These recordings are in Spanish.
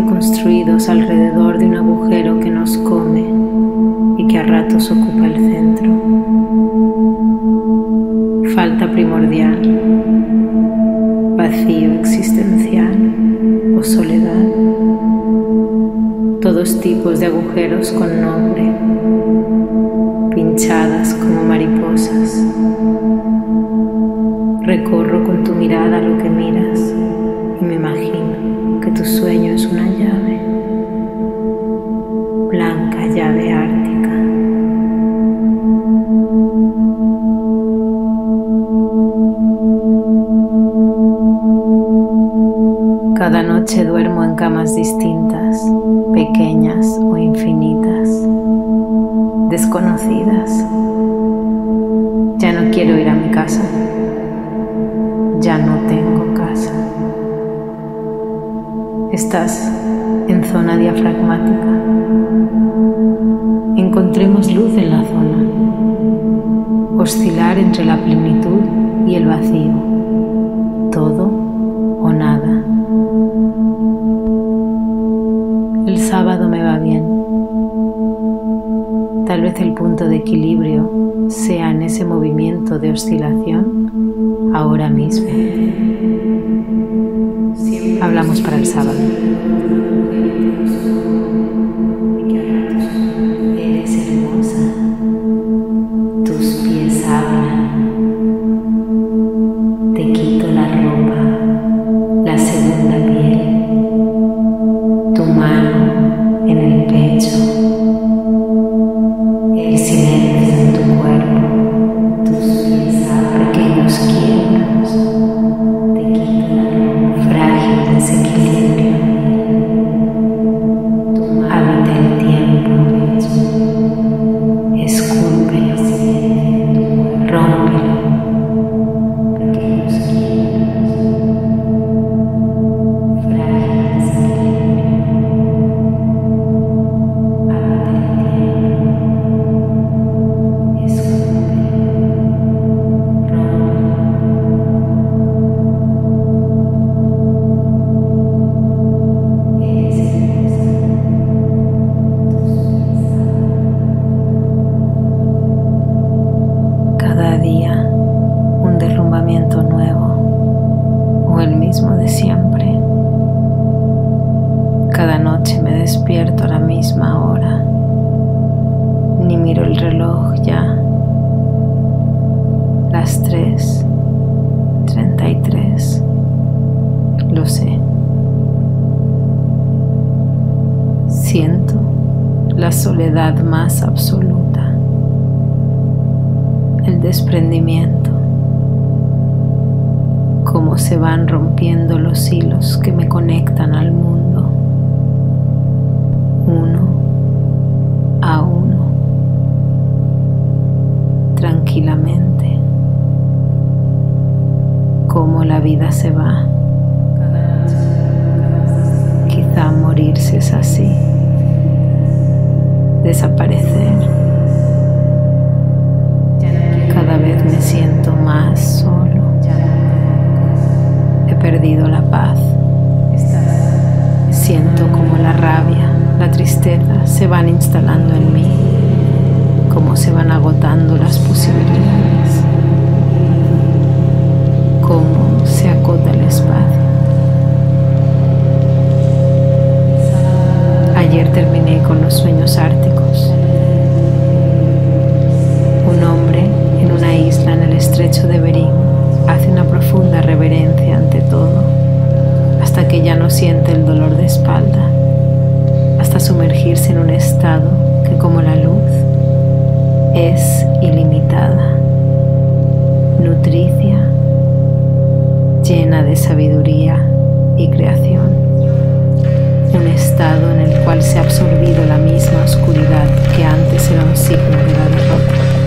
reconstruidos alrededor de un agujero que nos come y que a ratos ocupa el centro. Falta primordial, vacío existencial o soledad. Todos tipos de agujeros con nombre, pinchadas como mariposas. Distintas, pequeñas o infinitas, desconocidas. Ya no quiero ir a mi casa. Ya no tengo casa. Estás en zona diafragmática. Encontremos luz en la zona. Oscilar entre la plenitud y el vacío. Todo de equilibrio sea en ese movimiento de oscilación ahora mismo. Hablamos para el sábado. Perdido la paz. Siento como la rabia, la tristeza se van instalando en mí, como se van agotando las posibilidades, cómo se acota el espacio. Ayer terminé con los sueños árticos. Un hombre en una isla en el estrecho de Bering hace una profunda reverencia ante todo, hasta que ya no siente el dolor de espalda, hasta sumergirse en un estado que como la luz es ilimitada, nutricia, llena de sabiduría y creación. Un estado en el cual se ha absorbido la misma oscuridad que antes era un signo de la derrota.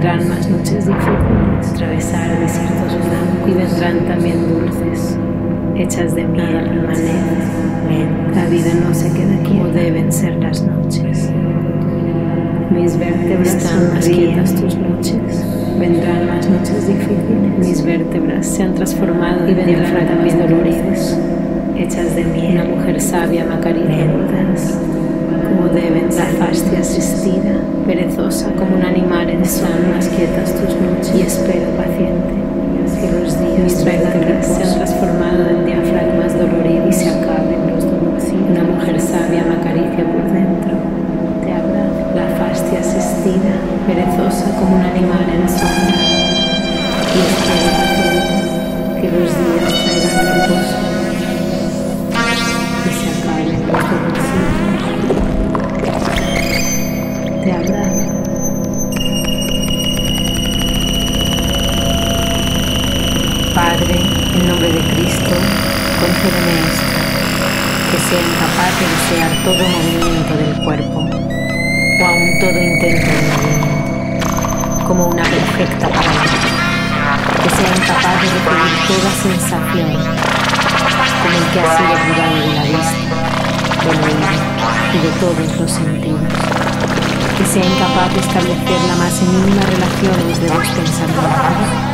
vendrán más noches difíciles, atravesar desiertos blancos y vendrán también dulces, hechas de miel permanente. La vida no se queda aquí, o deben ser las noches. Mis vértebras están más quietas tus noches. Vendrán más noches difíciles. Mis vértebras se han transformado y vendrán también doloridas, hechas de miel. Una mujer sabia me como deben la fastia asistida, perezosa como un animal en Son más quietas tus noches. Y espero paciente. Que los días vértebras sean transformado en diafragmas doloridos. Y se acaben los dolores. Una mujer sabia me acaricia por dentro, te habla La fastia asistida, perezosa como un animal en sombra. Y espero paciente que los días traigan reposo. Y se acaben los dolores. Padre, en nombre de Cristo, concédeme esto, que sea incapaz de desear todo movimiento del cuerpo, o aun todo intento de movimiento, como una perfecta palabra, que sea incapaz de recibir toda sensación, como el que ha sido privado de la vista, del oído y de todos los sentidos que sea incapaz de establecer la más mínima relación entre dos pensamientos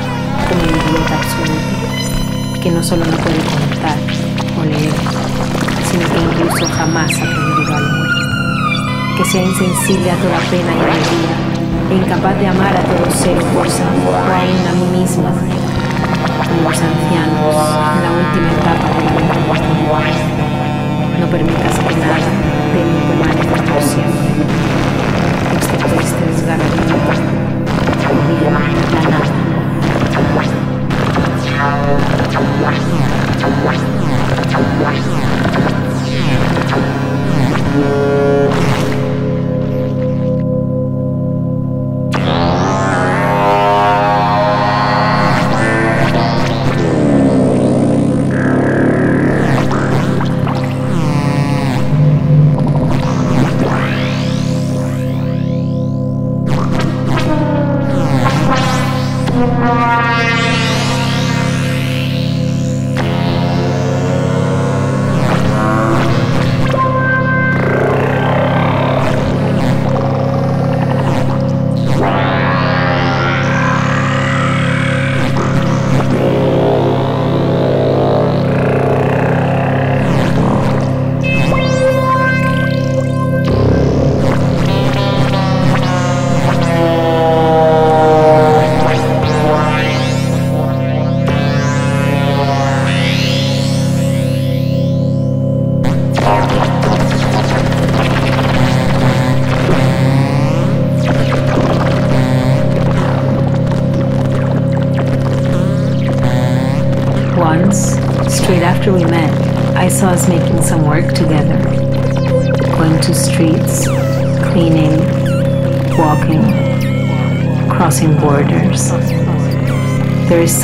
como un idiota absoluto, que no solo no puede contar o leer, sino que incluso jamás ha aprendido algo que sea insensible a toda pena y alegría, e incapaz de amar a todo ser cosa, o aún a mí misma, como los ancianos en la última etapa de la vida.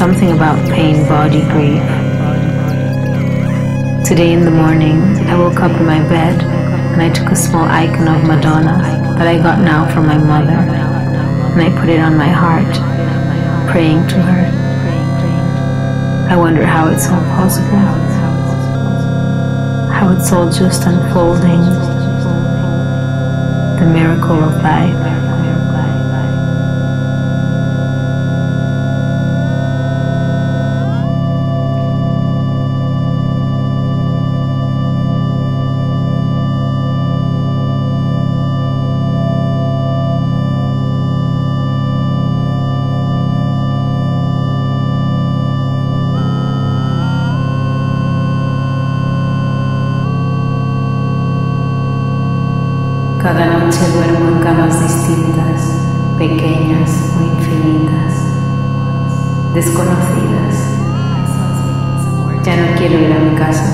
Something about pain body grief. Today in the morning, I woke up in my bed and I took a small icon of Madonna that I got now from my mother and I put it on my heart, praying to her. I wonder how it's all possible how it's all just unfolding, the miracle of life. Desconocidas. Ya no quiero ir a mi casa.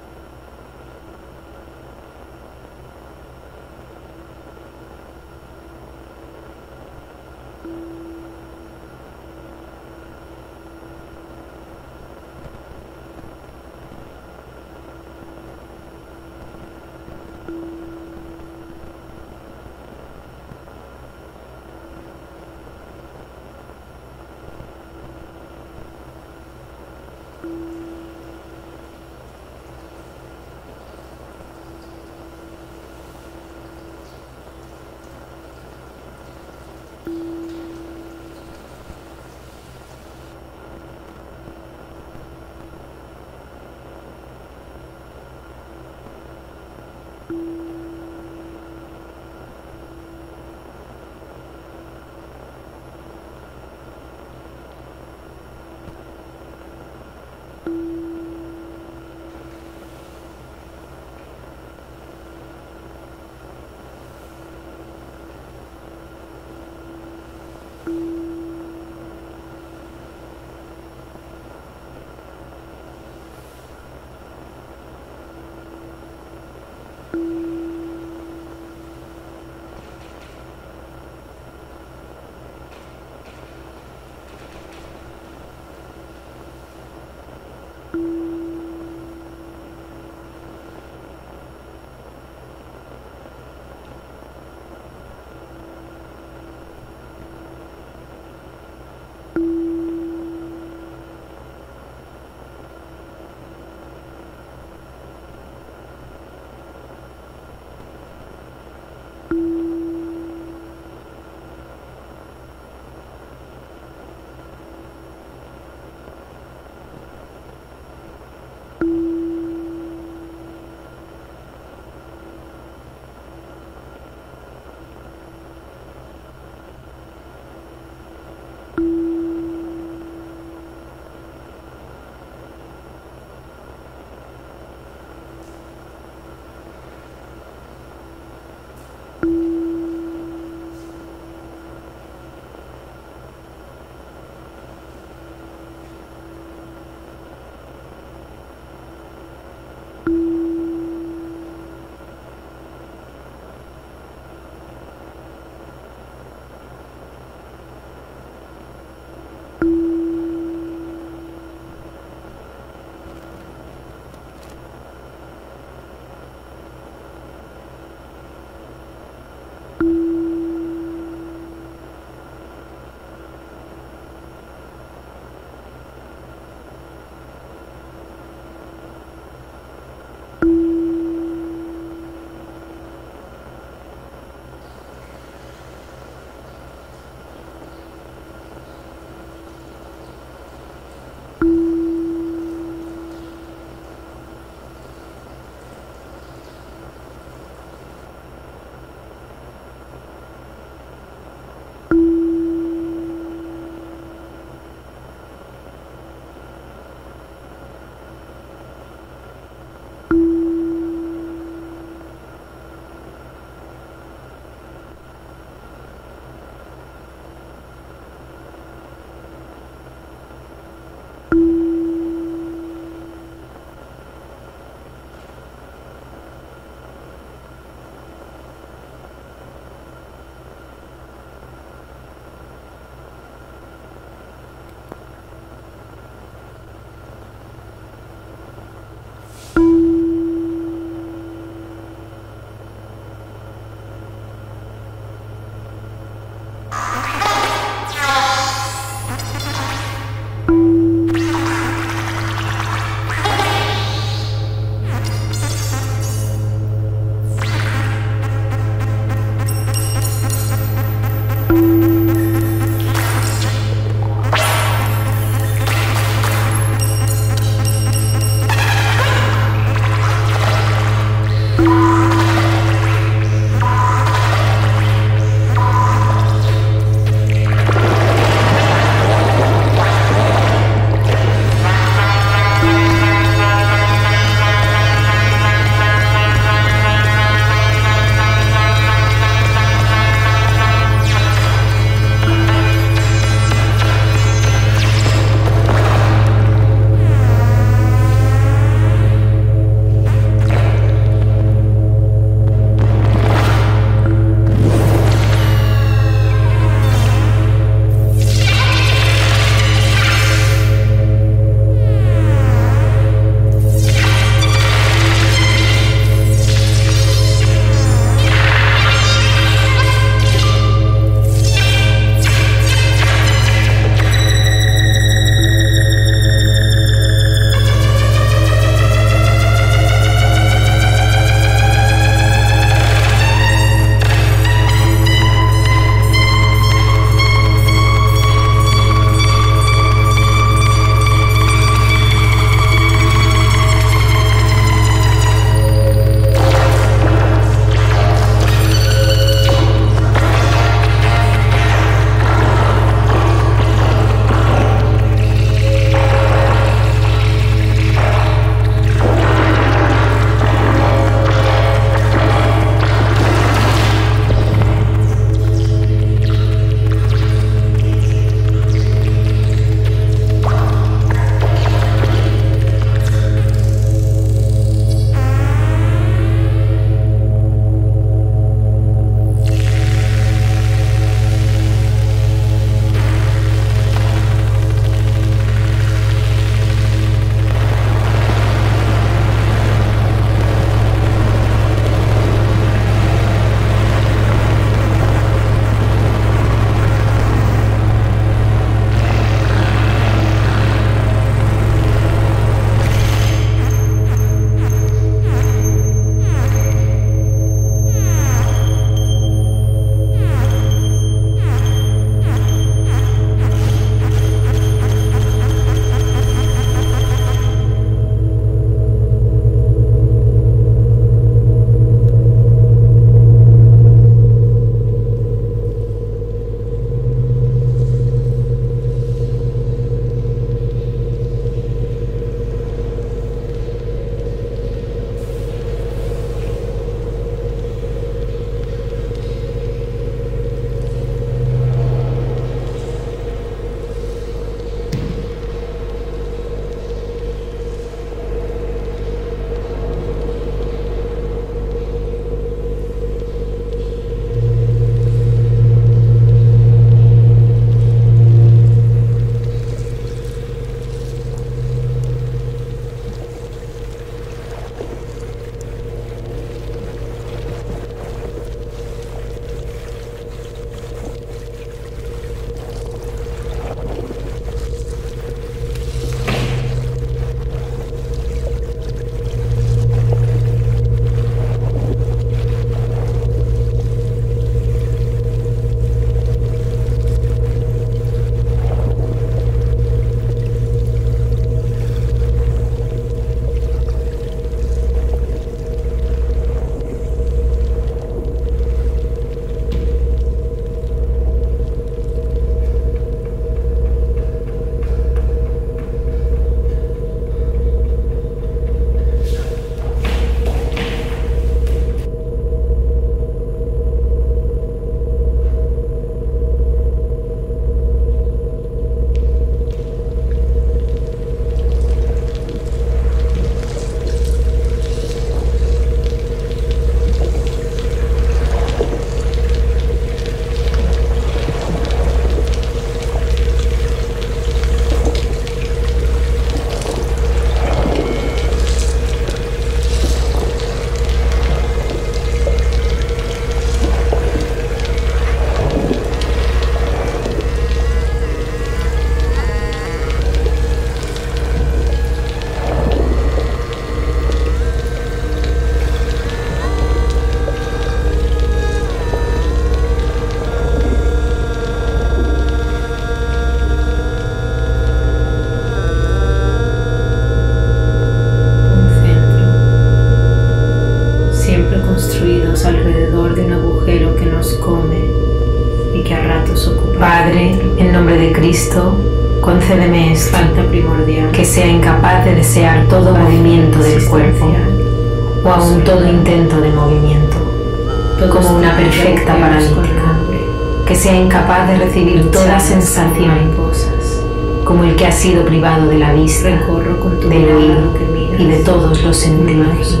Recibir toda sensación mariposas. como el que ha sido privado de la vista, del oído y de todos los sentidos.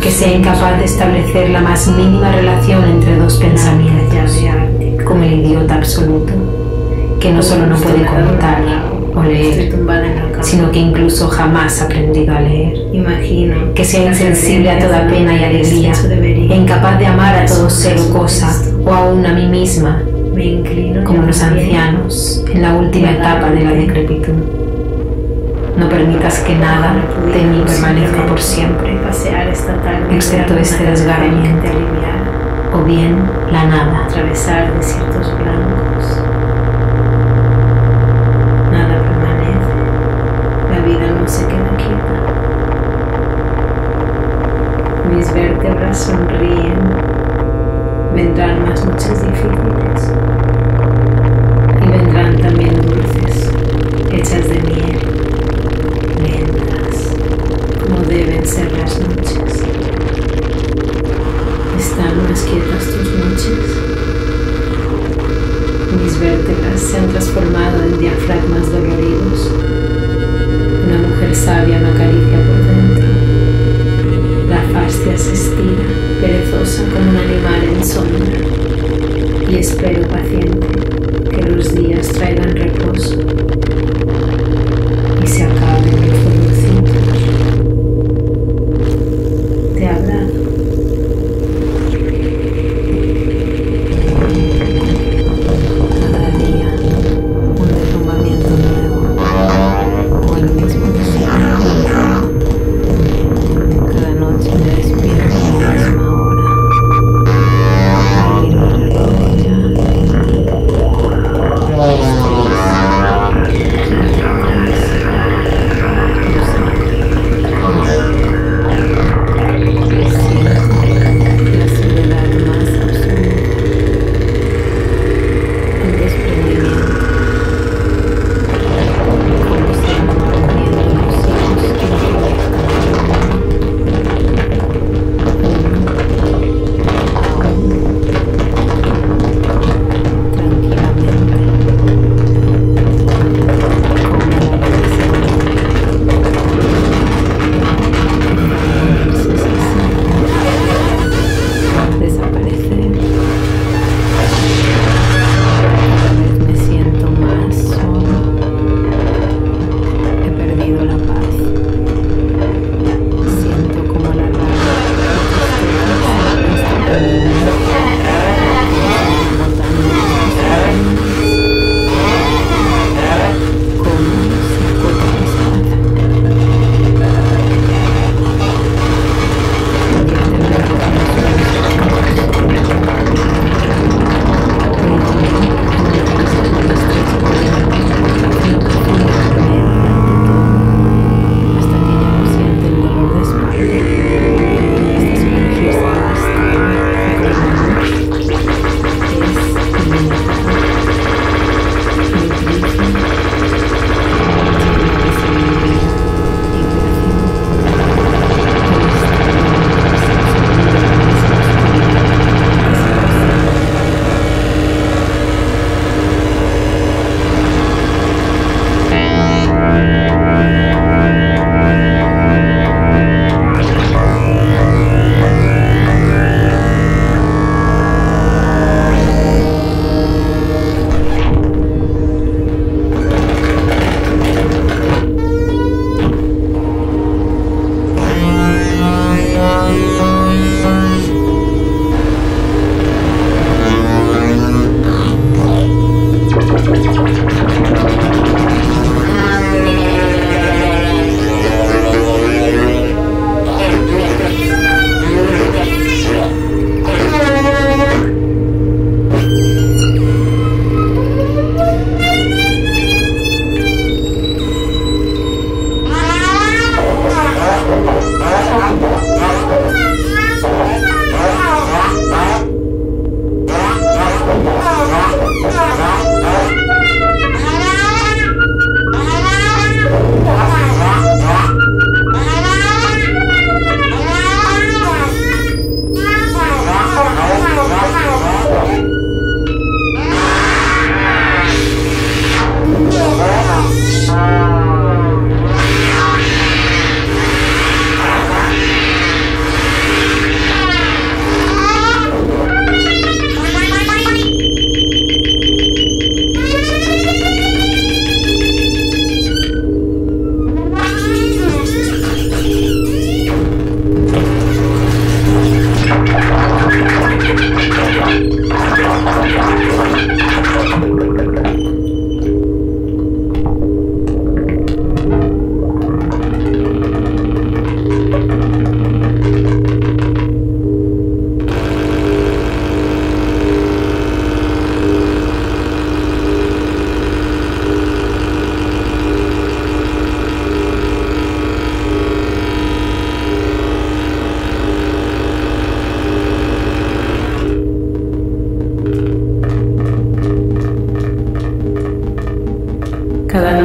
que sea incapaz de establecer la más mínima relación entre dos pensamientos, como el idiota absoluto, que no solo no puede contar o leer, sino que incluso jamás ha aprendido a leer, Imagino que sea insensible a toda pena y alegría, e incapaz de amar a todo ser o cosa, o aún a mí misma, como los ancianos en la última etapa de la decrepitud. No permitas que nada de mí permanezca por siempre, pasear esta tarde excepto este desgarramiento. o bien la nada. atravesar desiertos blancos. Nada permanece, la vida no se queda quieta. Mis vértebras sonríen, vendrán más noches difíciles y vendrán también dulces, hechas de miel, lentas, como deben ser las noches. ¿Están más quietas tus noches? Mis vértebras se han transformado en diafragmas doloridos. Una mujer sabia me acaricia por dentro. Se estira, perezosa como un animal en sombra. Y espero paciente que los días traigan reposo y se acaben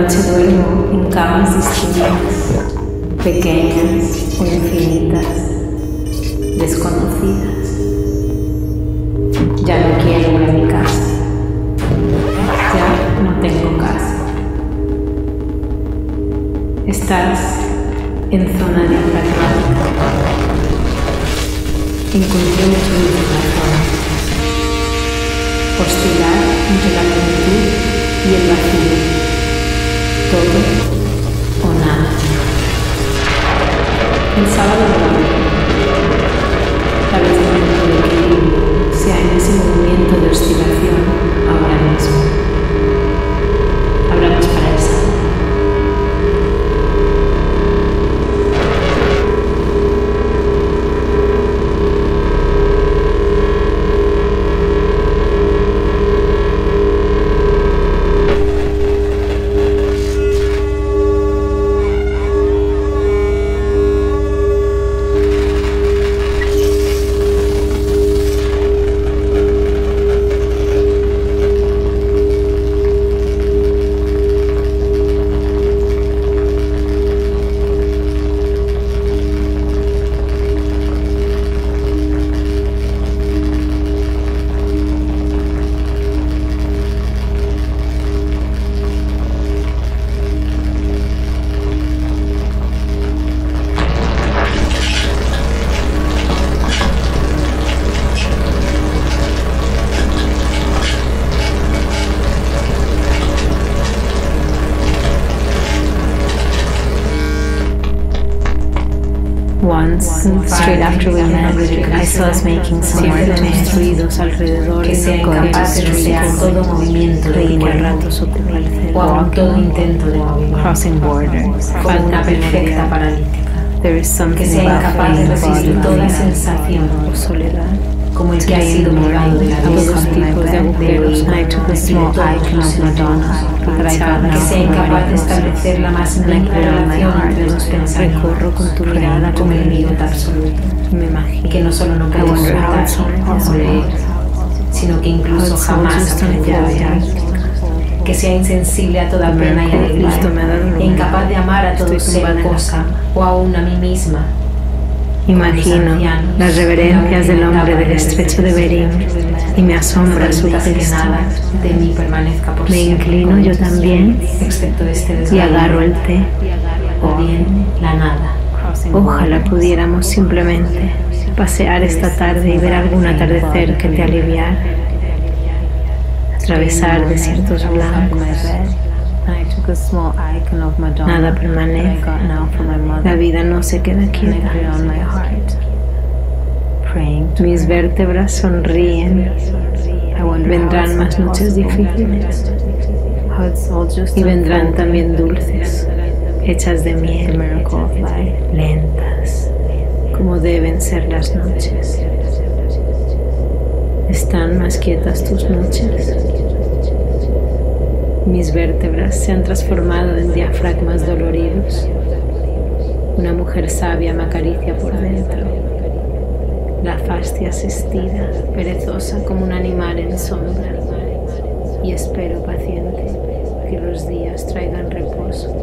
noche duermo en camas distintas, pequeñas o infinitas, desconocidas. Ya no quiero ir a mi casa. Ya no tengo casa. Estás en zona diafragmática. Encontré mucho zona. Oscilar entre la plenitud y el vacío todo o nada. El sábado la vez momento de equilibrio sea en ese movimiento de oscilación ahora mismo. Straight after we met, I saw us making some ruidos alrededor que sea incapaz de desear todo movimiento de o aún todo intento de movimiento, crossing borders, falta perfecta paralítica. There is something que sea incapaz de resistir toda sensación. O soledad como el que ha sido privado de la los tipos de agujeros. A small icon of Madonna que sea incapaz de establecer la más íntima relación entre los pensamientos. Recorro con tu mirada como el idiota absoluto. Me imagino. Que no solo no puedes soltar o leer, sino que incluso jamás apreciar que sea insensible a toda pena y alegría, e incapaz de amar a todo ser cosa o aún a mí misma Imagino las reverencias del hombre del estrecho de Bering y me asombra su por Me inclino yo también este y agarro el té o bien la nada. Ojalá pudiéramos simplemente pasear esta tarde y ver algún atardecer que te aliviara, atravesar desiertos blancos Nada permanece. La vida no se queda quieta. Mis vértebras sonríen. Vendrán más noches difíciles. Y vendrán también dulces, hechas de miel, lentas, como deben ser las noches. ¿Están más quietas tus noches? Vértebras se han transformado en diafragmas doloridos. Una mujer sabia me acaricia por dentro. La fascia se estira, perezosa como un animal en sombra. Y espero paciente que los días traigan reposo.